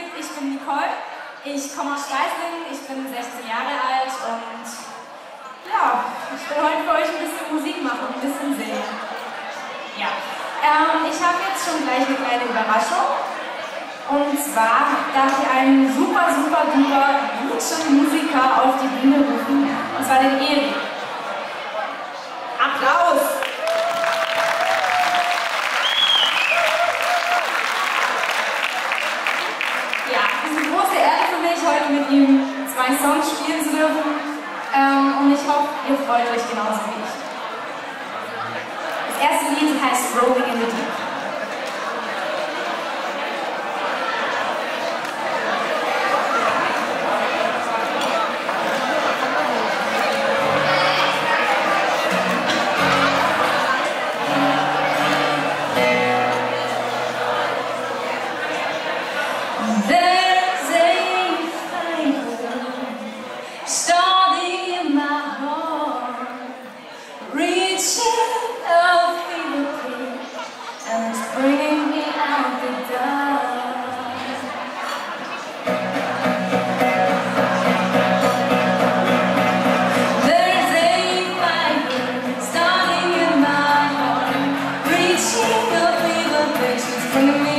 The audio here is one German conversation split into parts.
gibt, ich bin Nicole. Ich komme aus Steißling, ich bin 16 Jahre alt und ja, ich will heute für euch ein bisschen Musik machen und ein bisschen singen. Ja, ähm, ich habe jetzt schon gleich eine kleine Überraschung. Und zwar darf ich einen super, super, duper guten Musiker auf die Bühne rufen, und zwar den Erik. Ihm zwei Songs spielen zu dürfen. Ähm, und ich hoffe, ihr freut euch genauso wie ich. Das erste Lied heißt Rolling in the Deep. from the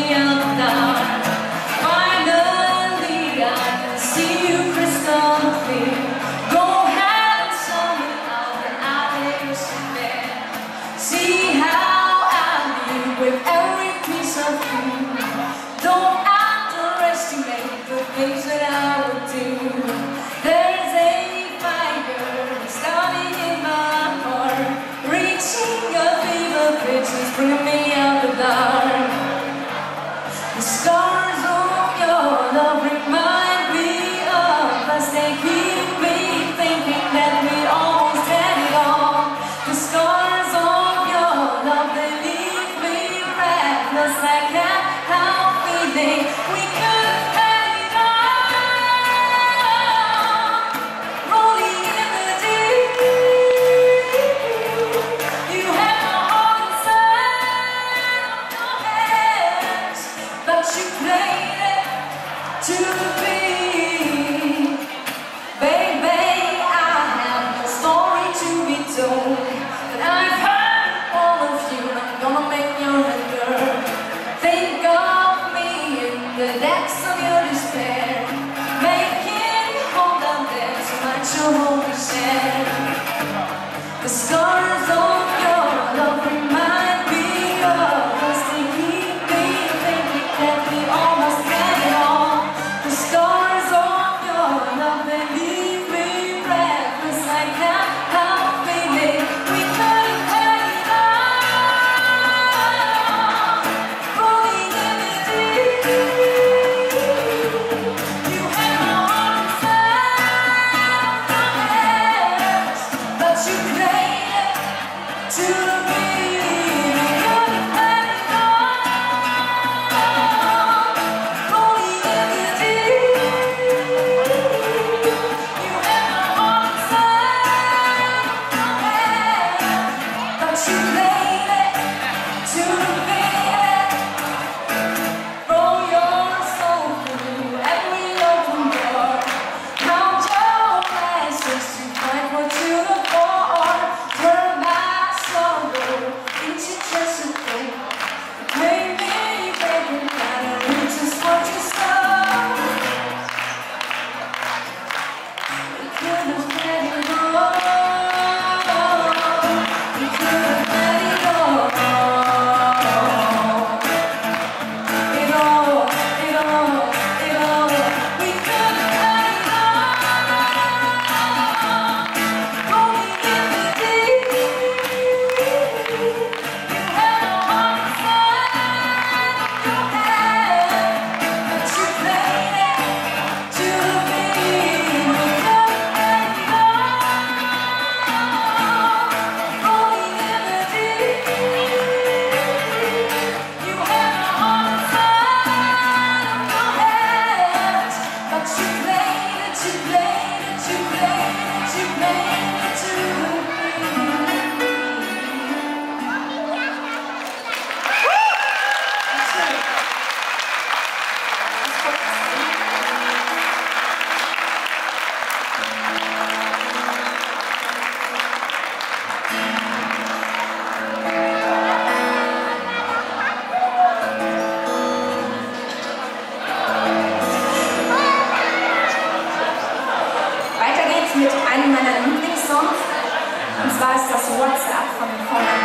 das WhatsApp von Guys.